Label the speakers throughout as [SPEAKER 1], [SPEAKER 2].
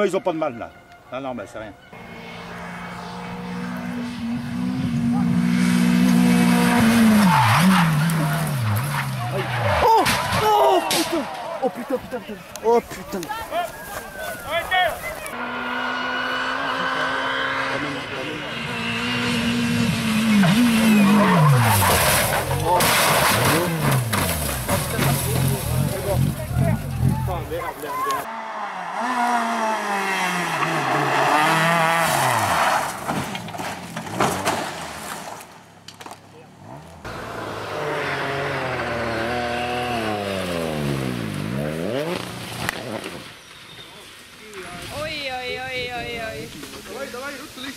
[SPEAKER 1] mais ils ont pas de mal là. Non, non, mais c'est rien.
[SPEAKER 2] Oh Oh putain Oh putain, putain, putain Oh putain
[SPEAKER 3] Oj,
[SPEAKER 2] давай, руку
[SPEAKER 4] лишь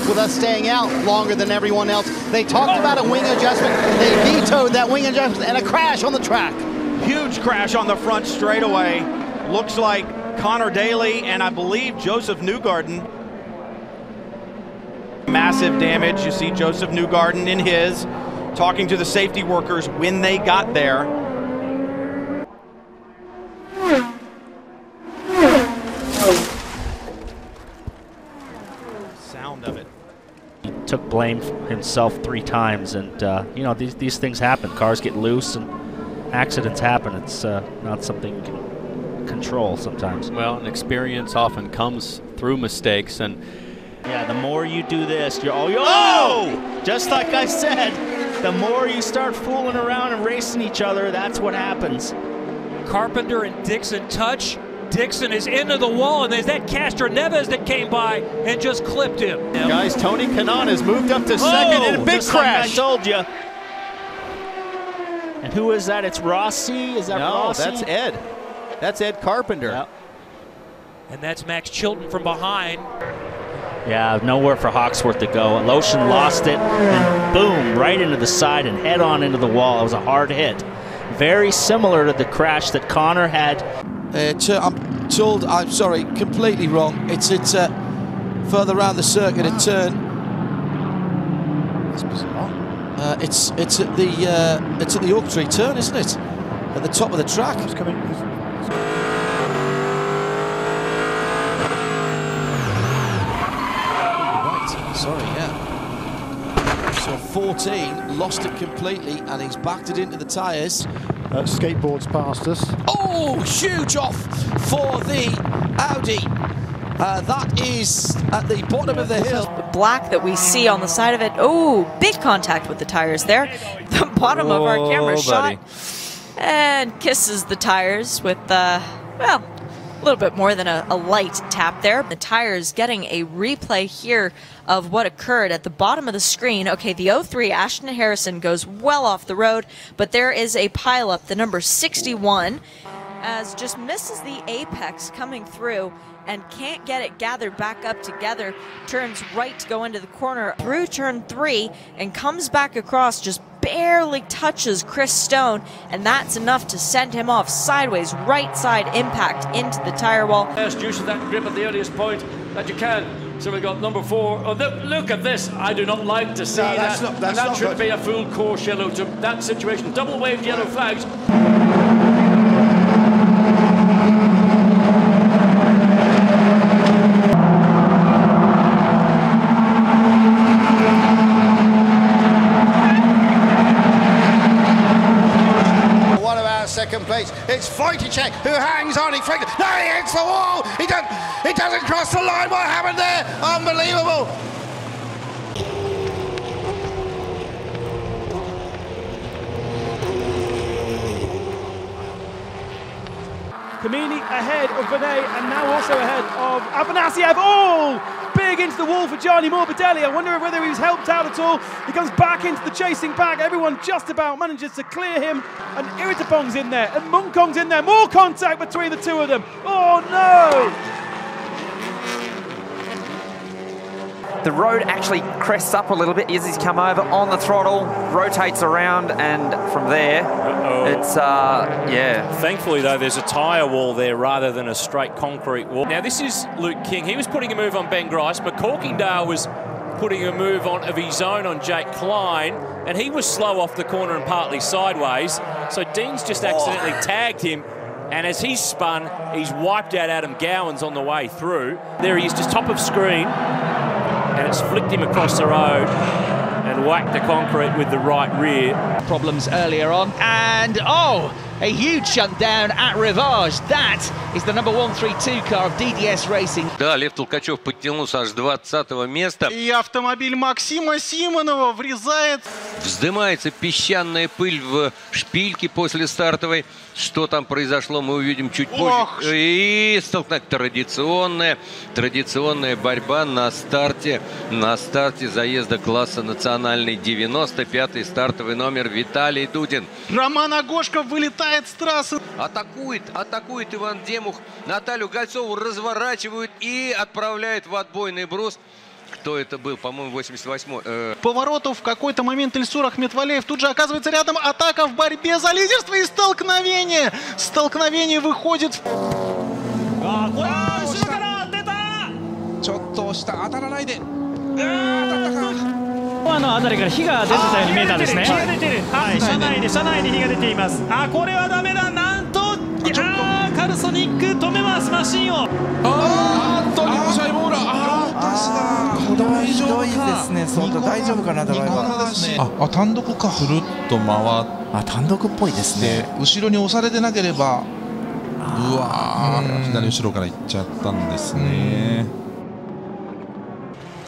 [SPEAKER 4] off with us staying out longer than everyone else. They talked about a wing adjustment. They vetoed that wing adjustment and a crash on the track.
[SPEAKER 5] Huge crash on the front straightaway. Looks like Connor Daly and I believe Josef Newgarden. Massive damage. You see Josef Newgarden in his. talking to the safety workers when they got there.
[SPEAKER 6] Blame himself three times, and uh, you know these these things happen. Cars get loose, and accidents happen. It's uh, not something you can control sometimes.
[SPEAKER 7] Well, and experience often comes through mistakes, and
[SPEAKER 6] Yeah, the more you do this, you're oh, you're, oh! Just like I said, the more you start fooling around and racing each other, that's what happens.
[SPEAKER 8] Carpenter and Dixon touch. Dixon is into the wall, and there's that Castroneves that came by and just clipped him.
[SPEAKER 4] Guys, Tony Kanaan has moved up to oh, second in a
[SPEAKER 6] Oh,
[SPEAKER 4] big
[SPEAKER 6] just like
[SPEAKER 4] crash.
[SPEAKER 6] I told you. And who is that? It's Rossi. Is that
[SPEAKER 4] no,
[SPEAKER 6] Rossi?
[SPEAKER 4] that's Ed. That's Ed Carpenter.
[SPEAKER 6] Yep.
[SPEAKER 8] And that's Max Chilton from behind.
[SPEAKER 6] Yeah, nowhere for Hawksworth to go. Lotion lost it, and boom, right into the side and head on into the wall. It was a hard hit. Very similar to the crash that Connor had.
[SPEAKER 9] Uh, I'm told, I'm sorry, completely wrong. It's it's uh, further around the circuit at turn.
[SPEAKER 1] That's bizarre.
[SPEAKER 9] Uh, it's it's at the uh, it's at the Oak Tree turn, isn't it? At the top of the track.
[SPEAKER 1] Who's coming?
[SPEAKER 9] Right, sorry, yeah. So 14 lost it completely, and he's backed it into the tyres.
[SPEAKER 1] Uh, skateboards past us.
[SPEAKER 9] Oh, huge off for the Audi. Uh, that is at the bottom of the hill.
[SPEAKER 10] The black that we see on the side of it. Oh, big contact with the tires there. The bottom of our camera
[SPEAKER 7] Oh,
[SPEAKER 10] shot. And kisses the tires with, uh, well, a little bit more than a, a light tap there. The tires getting a replay here of what occurred at the bottom of the screen. Okay, the 03 Ashton Harrison goes well off the road, but there is a pileup, the number 61, as just misses the apex coming through and can't get it gathered back up together. Turns right to go into the corner through turn three and comes back across, just barely touches Chris Stone, and that's enough to send him off sideways, right side impact into the tire wall.
[SPEAKER 8] Best use of that grip at the earliest point that you can. So we've got number four. Oh, look, look at this. I do not like to see
[SPEAKER 1] No, that's
[SPEAKER 8] that.
[SPEAKER 1] not- that's
[SPEAKER 8] that
[SPEAKER 1] not
[SPEAKER 8] should
[SPEAKER 1] good.
[SPEAKER 8] be a full course yellow to that situation. Double waved yellow flags.
[SPEAKER 1] One of our second place. It's Wojciech who hangs on. He flicks. No, he hits the wall. He doesn't. He doesn't cross the line. What happened there? Unbelievable.
[SPEAKER 11] Kamini ahead of Vinay and now also ahead of Afanasiev. Oh! Big into the wall for Gianni Morbidelli. I wonder whether he was helped out at all. He comes back into the chasing pack. Everyone just about manages to clear him. And Iritapong's in there. And Munkong's in there. More contact between the two of them. Oh no!
[SPEAKER 12] The road actually crests up a little bit as he's come over on the throttle, rotates around, and from there, it's, uh, yeah.
[SPEAKER 8] Thankfully, though, there's a tyre wall there rather than a straight concrete wall. Now, this is Luke King. He was putting a move on Ben Grice, but Corkingdale was putting a move on of his own on Jake Klein, and he was slow off the corner and partly sideways. So Dean's just accidentally tagged him. And as he's spun, he's wiped out Adam Gowans on the way through. There he is, just top of screen, and it's flicked him across the road and whacked the concrete with the right rear.
[SPEAKER 13] Problems earlier on, and oh, a huge shutdown at Rivage. That is the number 132 car of DDS Racing.
[SPEAKER 14] Да, Лев Толкачев подтянулся аж с 20 места.
[SPEAKER 15] И автомобиль Максима Симонова врезает.
[SPEAKER 14] Вздымается песчаная пыль в шпильке после стартовой. Что там произошло, мы увидим чуть позже.
[SPEAKER 15] Ох.
[SPEAKER 14] И столкновение традиционная, традиционная борьба на старте, на старте заезда класса национальный 95-й стартовый номер Виталий Дудин.
[SPEAKER 15] Роман Агошко вылетает с трассы.
[SPEAKER 14] Атакует, атакует Иван Демух. Наталью Гольцову разворачивают и отправляют в отбойный брус. Кто это был? По-моему, 88-й. э,
[SPEAKER 15] Повороту в какой-то момент Ильсур Ахметвалеев тут же оказывается рядом. Атака в борьбе за лидерство и столкновение. Столкновение выходит. в-
[SPEAKER 11] ちょっと下当たらないで。あー当たったか。
[SPEAKER 16] のあたりから火が出てたように見えたんですね。
[SPEAKER 17] 火が出てるはい。車内で車内に火が出ています。あこれはダメだ。なんとあーカルソニック止めますマシンを。
[SPEAKER 18] あーっとリコシャイボーラーあーパスだ大丈夫か
[SPEAKER 19] ひどいですね相当大丈夫かなドライバー
[SPEAKER 18] ああ単独かくるっと回って
[SPEAKER 19] あ単独っぽいですね
[SPEAKER 18] 後ろに押されてなければうわー左後ろから行っちゃったんですね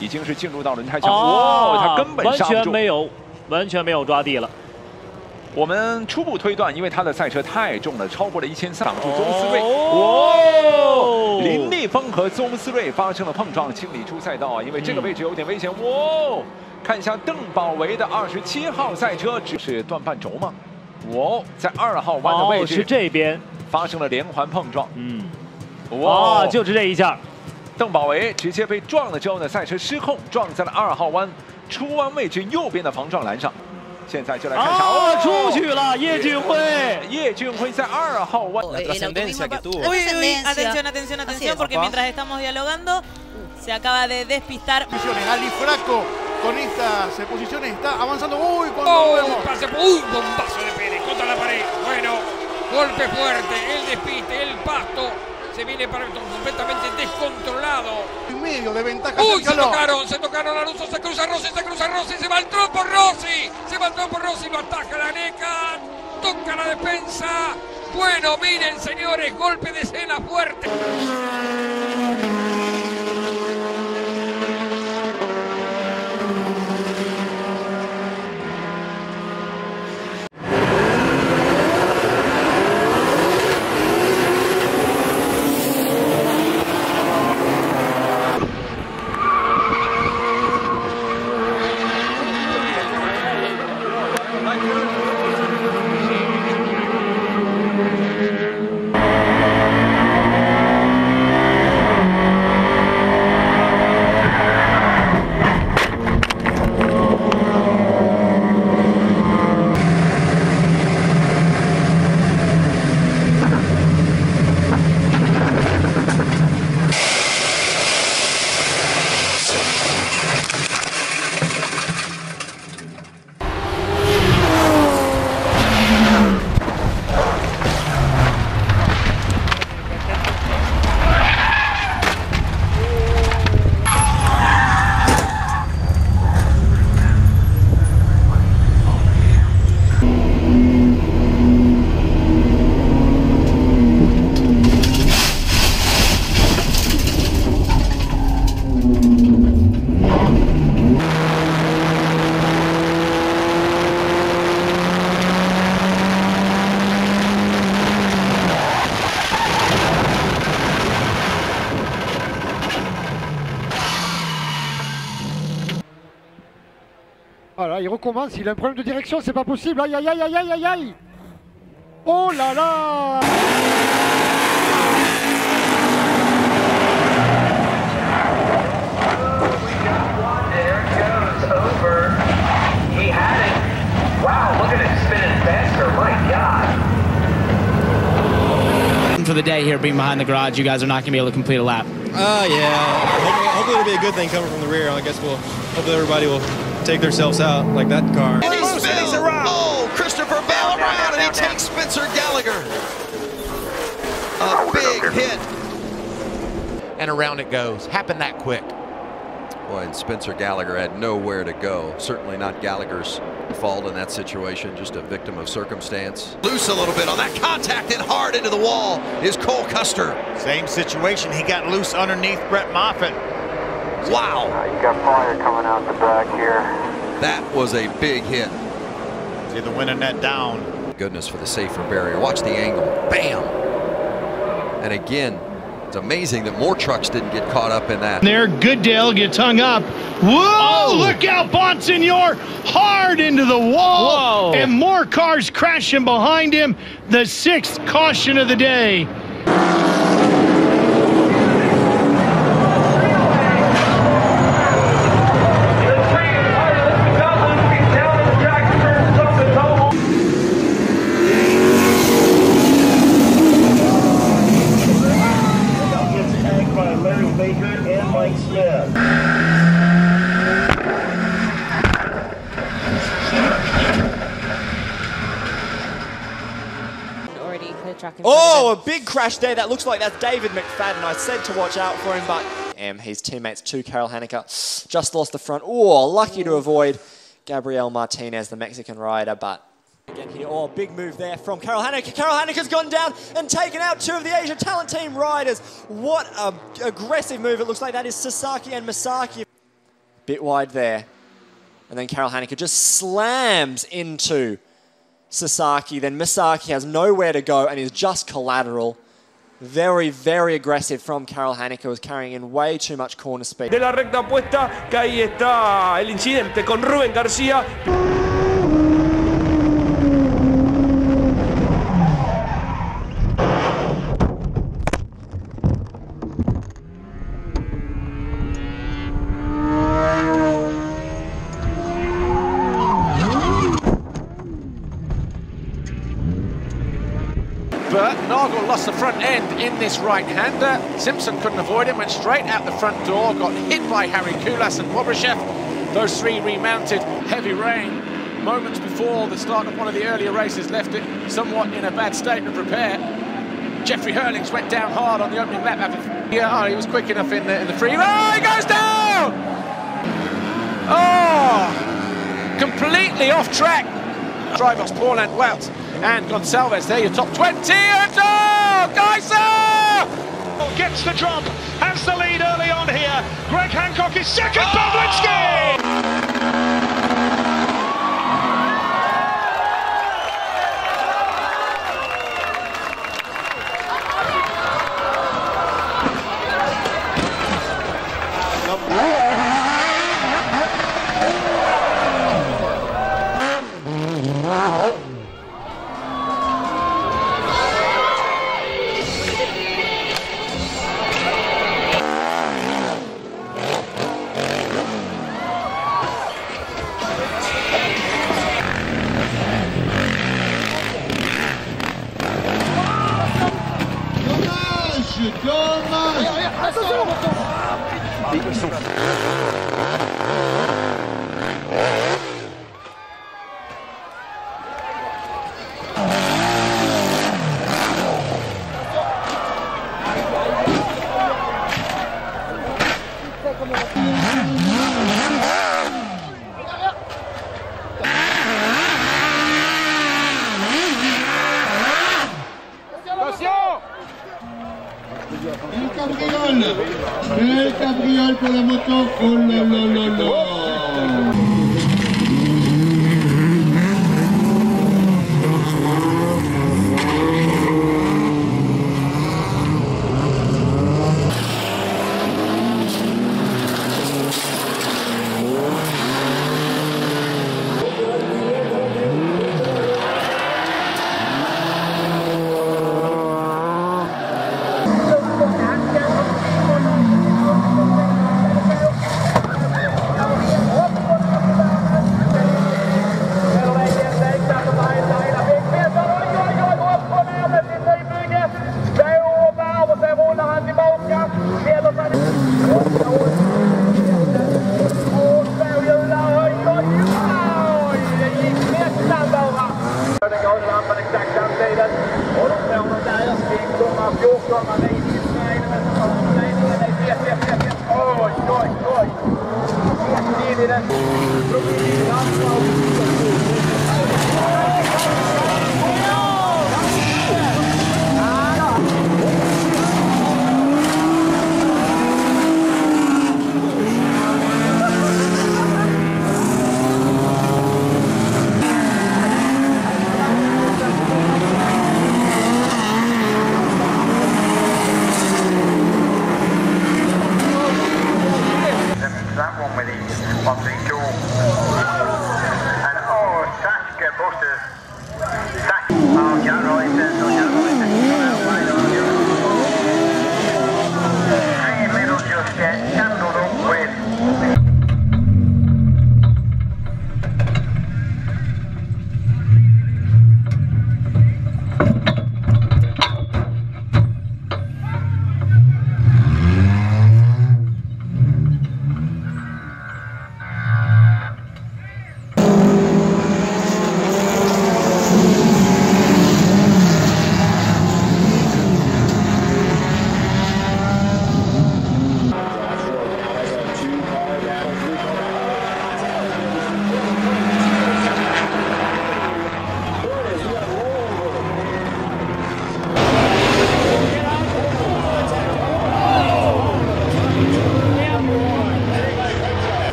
[SPEAKER 20] 已经是进入到轮胎墙，哇，他根本
[SPEAKER 21] 完
[SPEAKER 20] 刹不住，
[SPEAKER 21] 全没有，完全没有抓地了。
[SPEAKER 20] 我们初步推断，因为他的赛车太重了，超过了一千三，挡住宗思睿。
[SPEAKER 21] 哦
[SPEAKER 20] 哇！林立峰和宗思睿发生了碰撞，清理出赛道啊，因为这个位置有点危险。哇！看一下邓宝维的二十七号赛车，只是断半轴吗？哇，在二号弯的位置
[SPEAKER 21] 哦是这边
[SPEAKER 20] 发生了连环碰撞。
[SPEAKER 21] 嗯，
[SPEAKER 20] 哇，
[SPEAKER 21] 哇就是这一下。
[SPEAKER 20] 邓宝维直接被撞了之后呢，赛车失控，撞在了二号弯出弯位置右边的防撞栏上。现在就来看一下，
[SPEAKER 21] 哦出去了叶俊辉
[SPEAKER 20] 叶俊辉在二号弯。
[SPEAKER 22] Uy, uy, atención, atención, atención, porque mientras estamos dialogando, se acaba de despistar.
[SPEAKER 1] Ali Fraco con estas eh, posiciones está avanzando muy cuando
[SPEAKER 2] Oh,
[SPEAKER 1] vemos.
[SPEAKER 2] pase, uy, bombazo de Pérez contra la pared. Bueno, golpe fuerte, el despiste, el pasto. Se viene para completamente descontrolado.
[SPEAKER 1] Y medio de ventaja.
[SPEAKER 2] Uy, se tocaron, se tocaron Alonso, se cruza Rossi, se cruza Rossi, se va el trompo Rossi, se va el trompo Rossi, lo ataca la NECA, toca la defensa. Bueno, miren señores, golpe de escena fuerte.
[SPEAKER 12] Voilà, il a un problème de direction, c'est pas possible. Aïe aïe aïe aïe aïe aïe aïe Oh là là
[SPEAKER 23] He had it. Wow, look at it spinning faster. My God.
[SPEAKER 13] For the day here, being behind the garage, you guys are not going to be able to complete a lap.
[SPEAKER 24] Uh, yeah. Hopefully, hopefully it'll be a good thing coming from the rear. I guess we'll hopefully everybody will take themselves out like that car.
[SPEAKER 25] And he spins around. Oh, Christopher Bell around, and he takes Spencer Gallagher. A oh, big hit.
[SPEAKER 26] and around it goes. Happened that quick.
[SPEAKER 27] Boy, and Spencer Gallagher had nowhere to go. Certainly not Gallagher's fault in that situation, just a victim of circumstance.
[SPEAKER 25] Loose a little bit on that contact and hard into the wall is Cole Custer.
[SPEAKER 4] Same situation. He got loose underneath Brett Moffitt.
[SPEAKER 25] Wow.
[SPEAKER 27] you got fire coming out the back here. That was a big hit.
[SPEAKER 4] See the winning net down.
[SPEAKER 27] Goodness for the safer barrier. Watch the angle. Bam! And again, it's amazing that more trucks didn't get caught up in that.
[SPEAKER 11] There, Goodale gets hung up. Whoa! Oh. Look out, Bonsignore! Hard into the wall!
[SPEAKER 21] Whoa.
[SPEAKER 11] And more cars crashing behind him. The sixth caution of the day.
[SPEAKER 23] And Mike Smith.
[SPEAKER 28] Oh, a big crash there. That looks like that's David McFadden. I said to watch out for him, but M. his teammates too, Karel Hanika, just lost the front. Oh, lucky to avoid Gabriel Martinez, the Mexican rider, but Again here, oh, big move there from Karel Hanika. Karel Hanika's gone down and taken out two of the Asia Talent Team riders. What a aggressive move. It looks like that is Sasaki and Masaki. Bit wide there. And then Karel Hanika just slams into Sasaki. Then Masaki has nowhere to go and is just collateral. Very, very aggressive from Karel Hanika, was carrying in way too much corner speed.
[SPEAKER 29] De la recta opuesta, que ahí está el incidente con Rubén García.
[SPEAKER 30] But Nagl lost the front end in this right-hander. Simpson couldn't avoid him, went straight out the front door, got hit by Harri Kullas and Bobryshev. Those three remounted. Heavy rain moments before the start of one of the earlier races left it somewhat in a bad state of repair. Jeffrey Herlings went down hard on the opening lap. Yeah, oh, he was quick enough in the, in the free. Oh, he goes down! Oh, completely off track. Drivers Paul and Wout and Gonsalves. There, your top 20. And oh, Geiser!
[SPEAKER 31] Gets the drop, has the lead early on here. Greg Hancock is second. Oh!
[SPEAKER 32] Pawlicki! Une cabriole. Deux cabrioles pour la moto. Oh
[SPEAKER 25] là là là
[SPEAKER 24] là.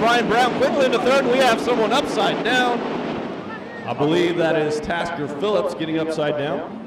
[SPEAKER 24] Brian Brown quickly into third. We have someone upside down. I believe that is Tasker Phillips getting upside down.